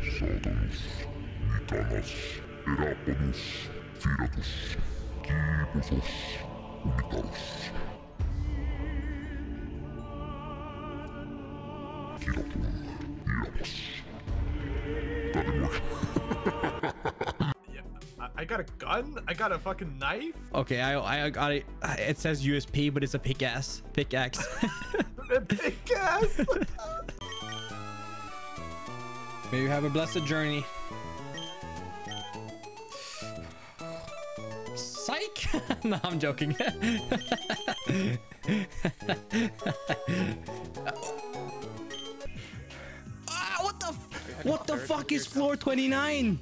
Satanus, Nitanas, Eraponus, Firatus, Kiipusos, Unitarus. Kirapun, Iamas. That didn't work. I, I got a gun. I got a fucking knife. Okay, I I got it. It says USP, but it's a pickaxe. Pickaxe. Big ass. May you have a blessed journey. Psych! no, I'm joking. ah, what the? f- What the fuck is floor 29?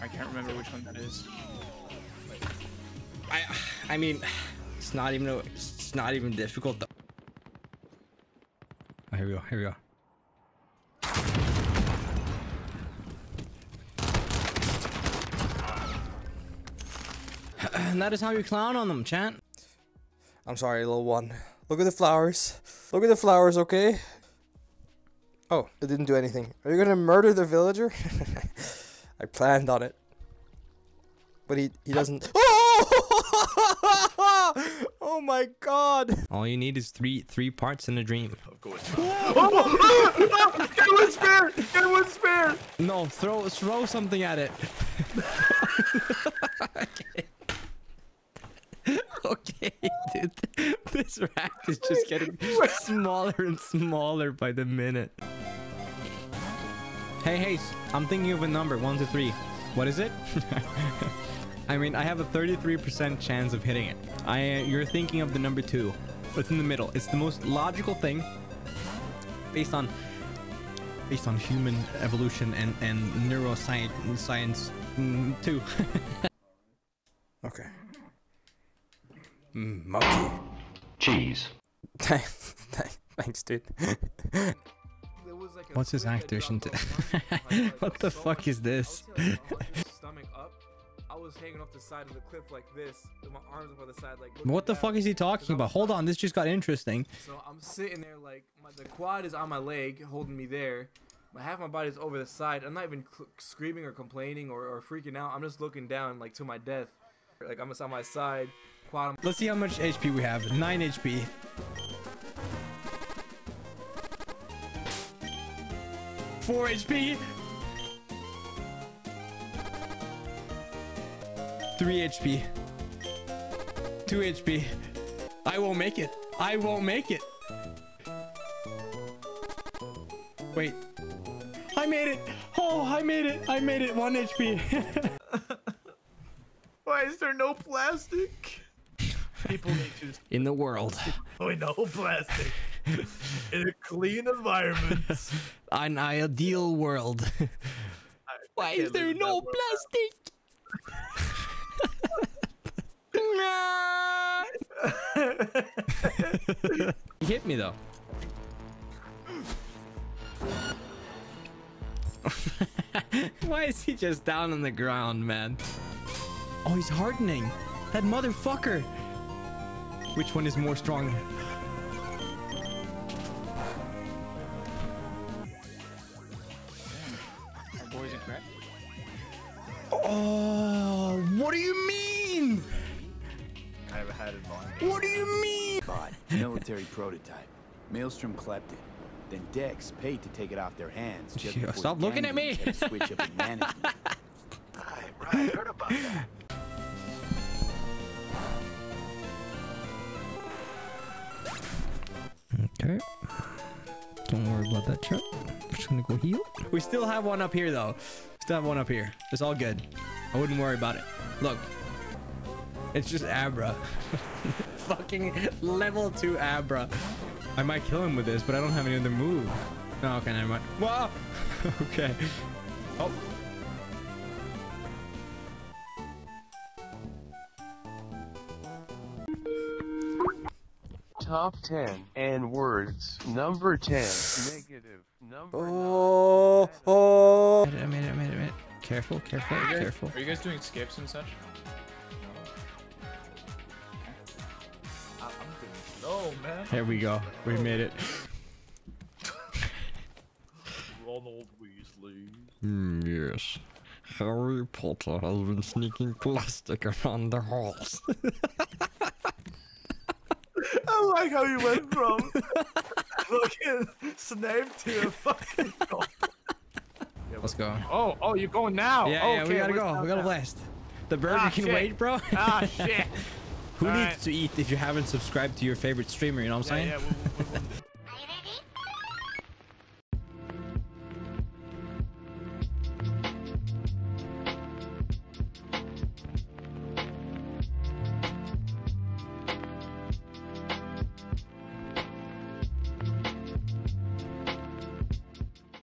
I can't remember which one that is. I I mean, it's not even a, it's not even difficult though. Oh, here we go. Here we go. And that is how you clown on them, chant. I'm sorry, little one. Look at the flowers. Look at the flowers, okay? Oh, it didn't do anything. Are you gonna murder the villager? I planned on it. But he, he doesn't. Oh! Oh! oh my god! All you need is three three parts in a dream. Of course. Oh, oh, oh, get one spare. Get one spare. No, throw throw something at it. okay, dude. This raft is just getting smaller and smaller by the minute. Hey, hey, I'm thinking of a number, one to three. What is it? I mean, I have a 33% chance of hitting it. I, uh, you're thinking of the number two. It's in the middle. It's the most logical thing, based on, based on human evolution and and neuroscience science too. Okay. Mm, monkey. Cheese. Thanks, dude. What's his activation? T- what the fuck is this? I was hanging off the side of the cliff like this, with my arms up on the side, like. What the fuck is he talking about? Hold on, this just got interesting. So I'm sitting there like my, the quad is on my leg, holding me there. My half my body's over the side. I'm not even screaming or complaining or, or freaking out. I'm just looking down like to my death. Like I'm just on my side. Quad. Let's see how much HP we have. 9 HP. Four HP. Three HP. Two HP. I won't make it. I won't make it. Wait. I made it. Oh, I made it. I made it. One HP. Why is there no plastic? People need to In the world. destroy no plastic in a clean environment. An ideal world. Why is there no plastic? He hit me though. Why is he just down on the ground, man? Oh, he's hardening. That motherfucker. Which one is more strong? Our boys in crack. Oh, what do you mean? I have had it on. What do you mean? Bought military prototype. Maelstrom collected. Then Dex paid to take it off their hands. Just Yeah, before stop the looking at me. Gangrene switch up in management. Right, right, heard about that. Okay. Don't worry about that, Chuck. I'm just gonna go heal. We still have one up here, though. Still have one up here. It's all good. I wouldn't worry about it. Look. It's just Abra. Fucking level 2 Abra. I might kill him with this, but I don't have any other move. No, okay, never mind. Wow! okay. Oh. Top 10 and words. Number 10. Negative. Number Oh, oh. I made it, I made it, I made it, I. Careful, careful, Are you, guys, careful. are you guys doing skips and such? No, man. Here we go. We made it. Donald Weasley. Hmm, yes. Harry Potter has been sneaking plastic around the halls. I like how you went from fucking Snape to a fucking. Let's go. Oh, oh, you're going now. Yeah, yeah, we gotta go. We gotta downtown? blast. The bird Ah, can shit. wait, bro. Ah, shit. Who All needs right. to eat if you haven't subscribed to your favorite streamer? You know what I'm Yeah, saying? yeah, we, we, we,